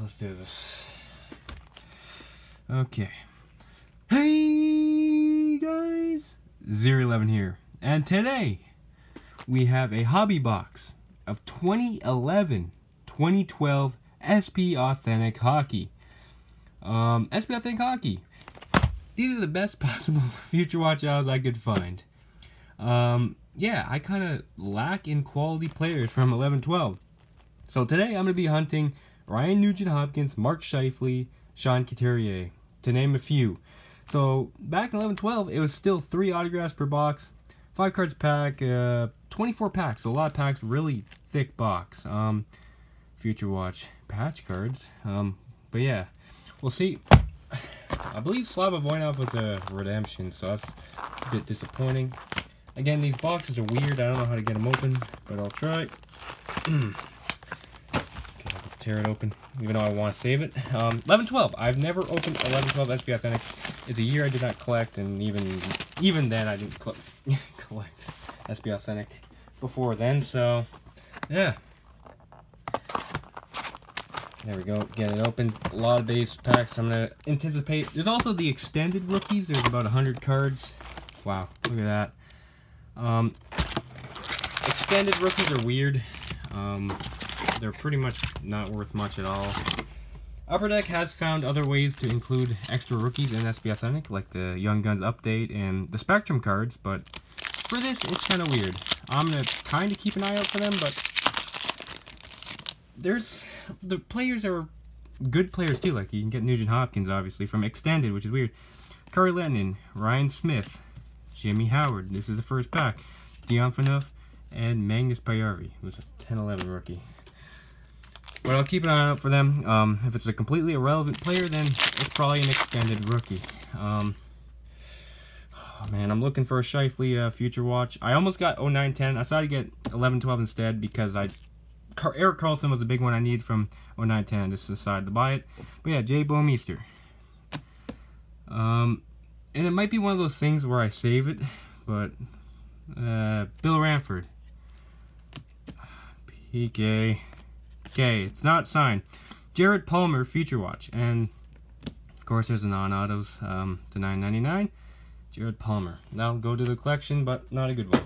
let's do this. Okay. Hey guys, Zero Eleven here, and today we have a hobby box of 2011 2012 SP Authentic Hockey. Um, SP Authentic Hockey. These are the best possible Future Watch I could find. Um, yeah, I kind of lack in quality players from 11 12. So today I'm going to be hunting Ryan Nugent Hopkins, Mark Scheifele, Sean Couturier, to name a few. So back in 11 12, it was still three autographs per box, five cards pack, uh, 24 packs, so a lot of packs, really thick box. Um, Future Watch patch cards. Um, but yeah, we'll see. I believe Slava Voynov was a redemption, so that's a bit disappointing. Again, these boxes are weird. I don't know how to get them open, but I'll try. tear it open, even though I want to save it. Um, 11 12. I've never opened 11 12 SP Authentic. It's a year I did not collect, and even even then, I didn't collect SP Authentic before then, so yeah. There we go, get it open. A lot of base packs. I'm gonna anticipate. There's also the extended rookies. There's about 100 cards. Wow, look at that. Um, extended rookies are weird. Um, they're pretty much not worth much at all. Upper Deck has found other ways to include extra rookies in SP Authentic, like the Young Guns update and the Spectrum cards, but for this, it's kind of weird. I'm going to kind of keep an eye out for them, but there's the players are good players too. Like you can get Nugent Hopkins, obviously, from Extended, which is weird. Kari Lehtonen, Ryan Smyth, Jimmy Howard. This is the first pack. Dion Phaneuf and Magnus Paajarvi, who's a 10-11 rookie. But I'll keep an eye out for them. Um, if it's a completely irrelevant player, then it's probably an extended rookie. Um, oh man, I'm looking for a Scheifele uh, Future Watch. I almost got 0910. I decided to get 1112 instead because I Car Erik Karlsson was the big one I need from 0910. I just decided to buy it. But yeah, Jay Bouwmeester. Um, and it might be one of those things where I save it, but uh, Bill Ranford. PK. Okay, it's not signed. Jared Palmer Future Watch, and of course there's a non-autos um, to 9.99. Jared Palmer. That'll go to the collection, but not a good one.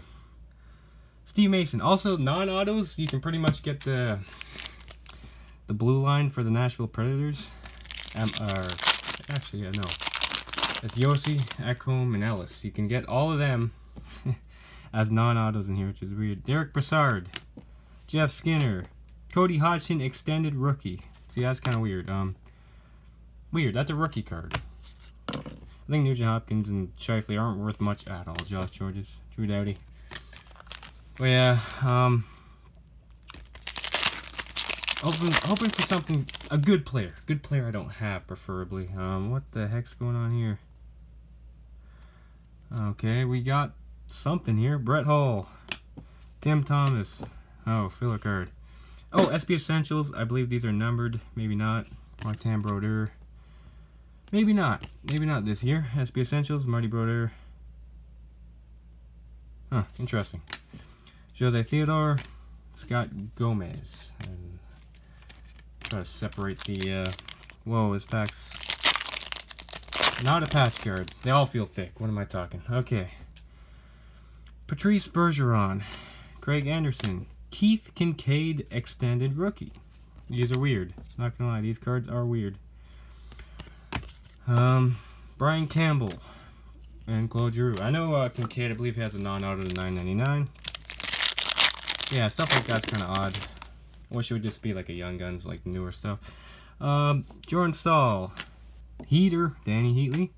Steve Mason. Also non-autos. You can pretty much get the the blue line for the Nashville Predators. Um, actually, yeah, no. It's Josi, Ekholm, and Ellis. You can get all of them as non-autos in here, which is weird. Derick Brassard, Jeff Skinner, Cody Hodgson, extended rookie. See, that's kind of weird. Um, weird. That's a rookie card. I think Nugent Hopkins and Scheifele aren't worth much at all. Josh Gorges, Drew Doughty. But yeah, um, hoping, hoping for something, a good player. Good player I don't have, preferably. Um, what the heck's going on here? Okay, we got something here. Brett Hall, Tim Thomas. Oh, filler card. Oh, SP Essentials. I believe these are numbered. Maybe not. Martin Brodeur. Maybe not. Maybe not this year. SP Essentials, Marty Brodeur. Huh, interesting. Jose Theodore, Scott Gomez. And try to separate the, uh, whoa, his packs. Not a patch card. They all feel thick. What am I talking? Okay. Patrice Bergeron, Craig Anderson, Keith Kinkaid Extended Rookie. These are weird. Not gonna lie, these cards are weird. Um, Brian Campbell and Claude Giroux. I know uh, Kincaid, I believe, has a non-auto to 9.99. Yeah, stuff like that's kind of odd. Wish it would just be like a Young Guns, like newer stuff. Um, Jordan Staal, Heater, Dany Heatley,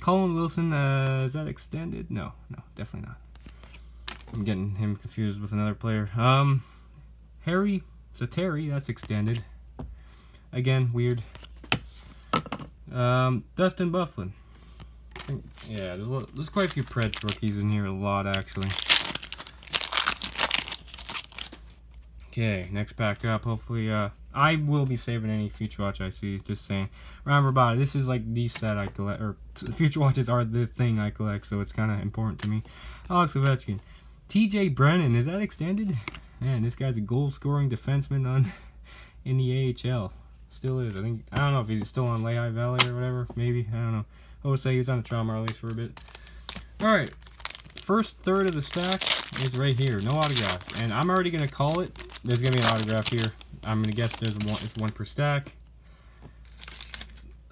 Colin Wilson. Uh, is that extended? No, no, definitely not. I'm getting him confused with another player. Um, Harri Sateri, that's extended. Again, weird. Um, Dustin Byfuglien. Yeah, there's, there's quite a few Preds rookies in here, a lot actually. Okay, next pack up. Hopefully, uh, I will be saving any Future Watch I see. Just saying. Remember about it. This is like the set I collect, or Future Watches are the thing I collect, so it's kind of important to me. Alex Ovechkin. TJ Brennan, is that extended? Man, this guy's a goal-scoring defenseman on in the AHL. Still is. I think I don't know if he's still on Lehigh Valley or whatever. Maybe I don't know. I would say he was on the trauma release for a bit. All right, first third of the stack is right here. No autograph, and I'm already gonna call it. There's gonna be an autograph here. I'm gonna guess there's one. It's one per stack.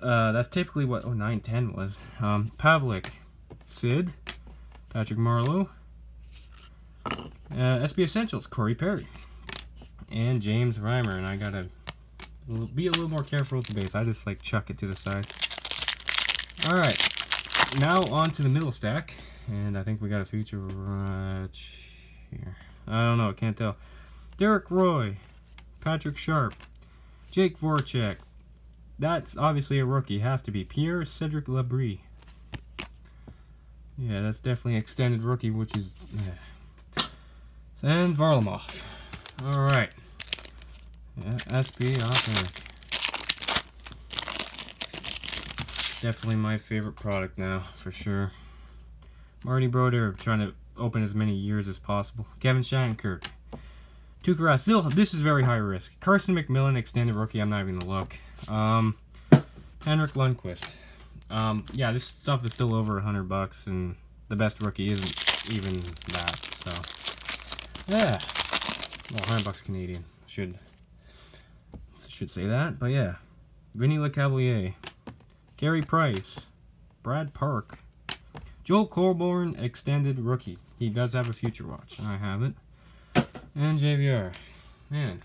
Uh, that's typically what oh 9 10 was. Um, Pavlik, Sid, Patrick Marleau, uh, SP Essentials, Corey Perry, and James Reimer. And I gotta be a little more careful with the base. I just like chuck it to the side. All right, now on to the middle stack, and I think we got a feature right here. I don't know, I can't tell. Derek Roy, Patrick Sharp, Jake Voracek. That's obviously a rookie. Has to be Pierre Cedric Labrie. Yeah, that's definitely an extended rookie, which is yeah. And Varlamov. All right. Yeah, SP authentic. Definitely my favorite product now, for sure. Marty Brodeur trying to open as many years as possible. Kevin Shattenkirk. Tuukka still, this is very high risk. Carson McMillan, extended rookie, I'm not even gonna look. Um, Henrik Lundqvist. Um, yeah, this stuff is still over a hundred bucks, and the best rookie isn't even that. Yeah, well, bucks Canadian. Should should say that, but yeah, Vinny Lecavalier. Carey Price, Brad Park, Joel Colborne, extended rookie. He does have a future watch. I have it. And JVR. Man.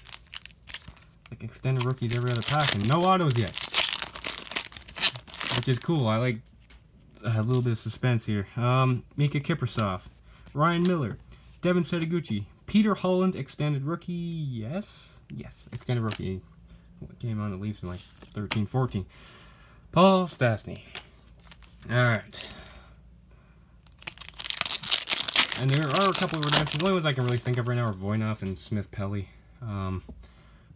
Like extended rookies every other pack and no autos yet. Which is cool. I like a little bit of suspense here. Um, Miikka Kiprusoff, Ryan Miller, Devin Setoguchi, Peter Holland, extended rookie. Yes? Yes, extended rookie. Came on the Leafs in like 13, 14. Paul Stastny. Alright. And there are a couple of redemptions. The only ones I can really think of right now are Voynov and Smith Pelly. Um,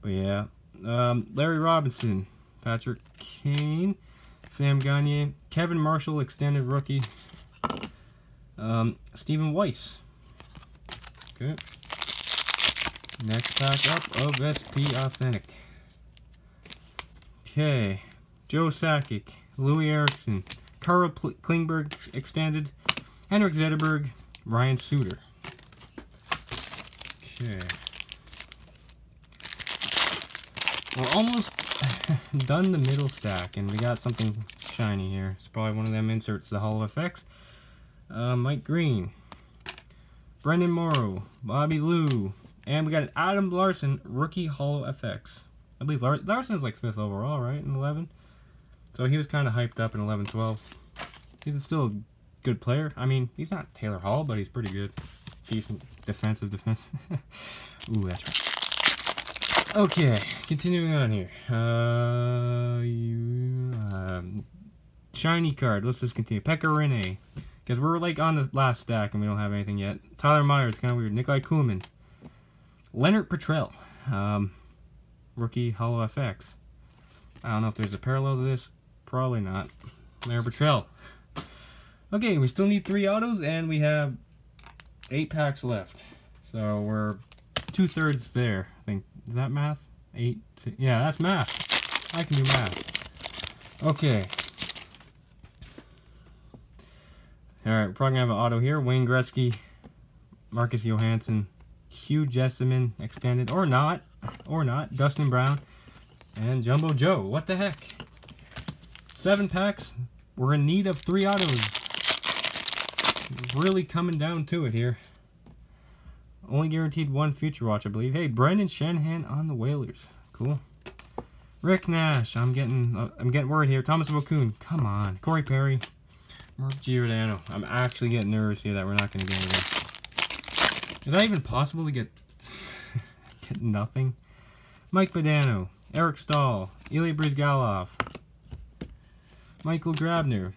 but yeah. Um, Larry Robinson, Patrick Kane, Sam Gagne, Kevin Marshall, extended rookie. Um, Stephen Weiss. Good. Next pack up of SP Authentic. Okay. Joe Sakic, Loui Eriksson, Carl Klingberg extended, Henrik Zetterberg, Ryan Suter. Okay. We're almost done the middle stack, and we got something shiny here. It's probably one of them inserts, the Holo FX. Uh, Mike Green, Brenden Morrow, Bobby Lou, and we got an Adam Larsson rookie Holo FX. I believe Larsson is like fifth overall, right, in 11? So he was kind of hyped up in 11-12. He's still a good player. I mean, he's not Taylor Hall, but he's pretty good. Decent defensive defense. Ooh, that's right. Okay, continuing on here. Uh, you, um, shiny card. Let's just continue. Pekka Rinne. Because we're like on the last stack and we don't have anything yet. Tyler Myers, kind of weird. Nikolai Kulemin. Lennart Petrell. Um, rookie Holo FX. I don't know if there's a parallel to this. Probably not. Mayor Betrell. Okay, we still need three autos, and we have eight packs left. So we're two-thirds there. I think, is that math? Eight, two, yeah, that's math. I can do math. Okay. Alright, we're probably going to have an auto here. Wayne Gretzky, Marcus Johansson, Hugh Jessiman extended, or not, or not, Dustin Brown, and Jumbo Joe. What the heck? Seven packs. We're in need of three autos. Really coming down to it here. Only guaranteed one future watch, I believe. Hey, Brendan Shanahan on the Whalers. Cool. Rick Nash. I'm getting uh, I'm getting worried here. Thomas Vokoun. Come on. Corey Perry. Mark Giordano. I'm actually getting nervous here that we're not going to get anything. Is that even possible to get, get nothing? Mike Modano. Eric Staal. Ilya Bryzgalov, Michael Grabner,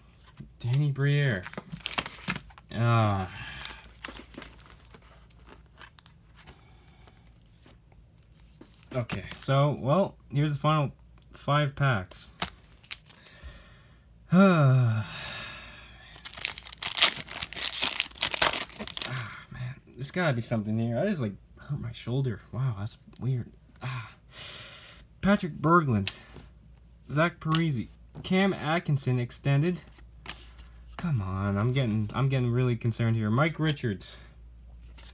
Danny Briere. Ah. Okay, so, well, here's the final five packs. ah, man, there's gotta be something here. I just, like, hurt my shoulder. Wow, that's weird. Ah. Patrik Berglund, Zach Parise. Cam Atkinson extended. Come on, I'm getting I'm getting really concerned here. Mike Richards.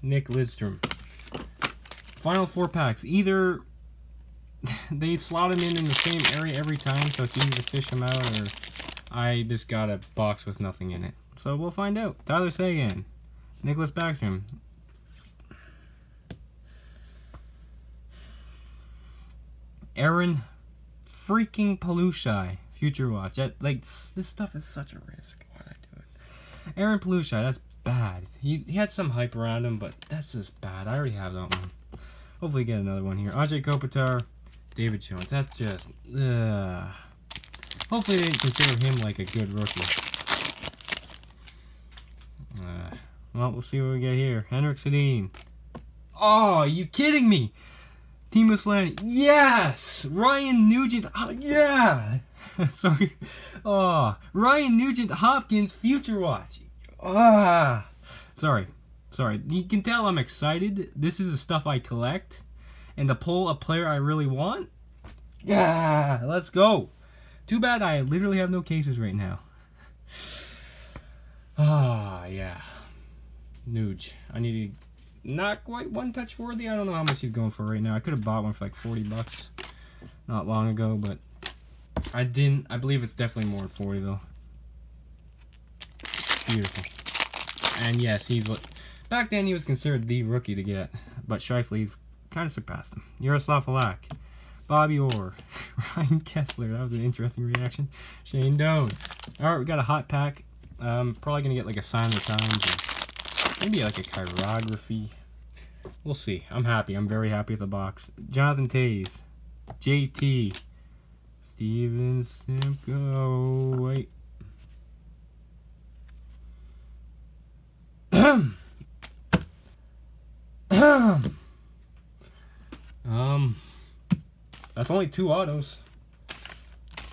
Nick Lidstrom. Final four packs. Either they slot them in in the same area every time, so it's easy to fish them out, or I just got a box with nothing in it. So we'll find out. Tyler Seguin. Nicklas Backstrom. Aaron freaking Palushai. Future Watch. That, like, this stuff is such a risk. Why'd do it? Aaron Palushaj, that's bad. He, he had some hype around him, but that's just bad. I already have that one. Hopefully get another one here. Anze Kopitar, David Jones. That's just... Uh, hopefully they consider him like a good rookie. Uh, well, we'll see what we get here. Henrik Sedin. Oh, you kidding me? Teemu Selanne. Yes! Ryan Nugent. Oh, yeah! Sorry. Oh, Ryan Nugent Hopkins Future Watch. Ah. Sorry. Sorry. You can tell I'm excited. This is the stuff I collect. And to pull a player I really want. Yeah, let's go. Too bad I literally have no cases right now. Ah, yeah. Nuge. I need to not quite one touch worthy. I don't know how much he's going for right now. I could have bought one for like 40 bucks not long ago, but I didn't. I believe it's definitely more than 40 though. Beautiful. And yes, he's what back then he was considered the rookie to get, but Scheifele's kind of surpassed him. Jaroslav Halak, Bobby Orr, Ryan Kesler. That was an interesting reaction. Shane Doan. All right, we got a hot pack. Um, probably gonna get like a sign of the times. Maybe like a chirography. We'll see. I'm happy. I'm very happy with the box. Jonathan Toews. JT. Steven Simcoe. Wait. um, that's only two autos.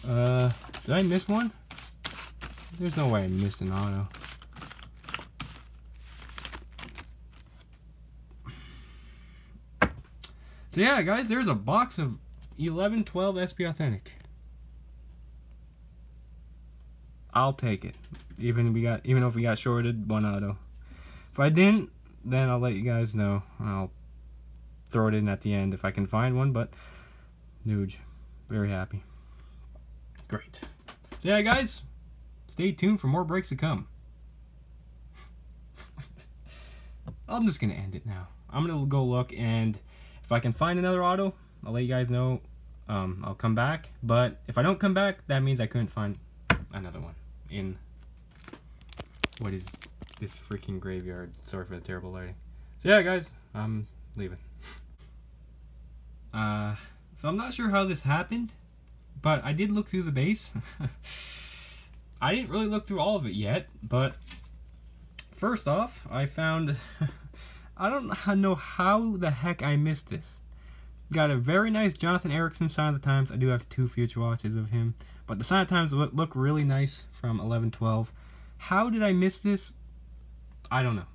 Uh, did I miss one? There's no way I missed an auto. So yeah, guys, there's a box of 1112 SP Authentic. I'll take it. Even if we got even if we got shorted one auto. If I didn't, then I'll let you guys know. I'll throw it in at the end if I can find one, but Nuge. Very happy. Great. So yeah, guys, stay tuned for more breaks to come. I'm just gonna end it now. I'm gonna go look and if I can find another auto, I'll let you guys know. Um, I'll come back. But if I don't come back, that means I couldn't find another one in what is this freaking graveyard. Sorry for the terrible lighting. So yeah, guys, I'm leaving. uh, so I'm not sure how this happened, but I did look through the base. I didn't really look through all of it yet, but first off, I found I don't know how the heck I missed this. Got a very nice Jonathan Ericsson sign of the times. I do have two future watches of him. But the sign of the times look really nice from 1112. How did I miss this? I don't know.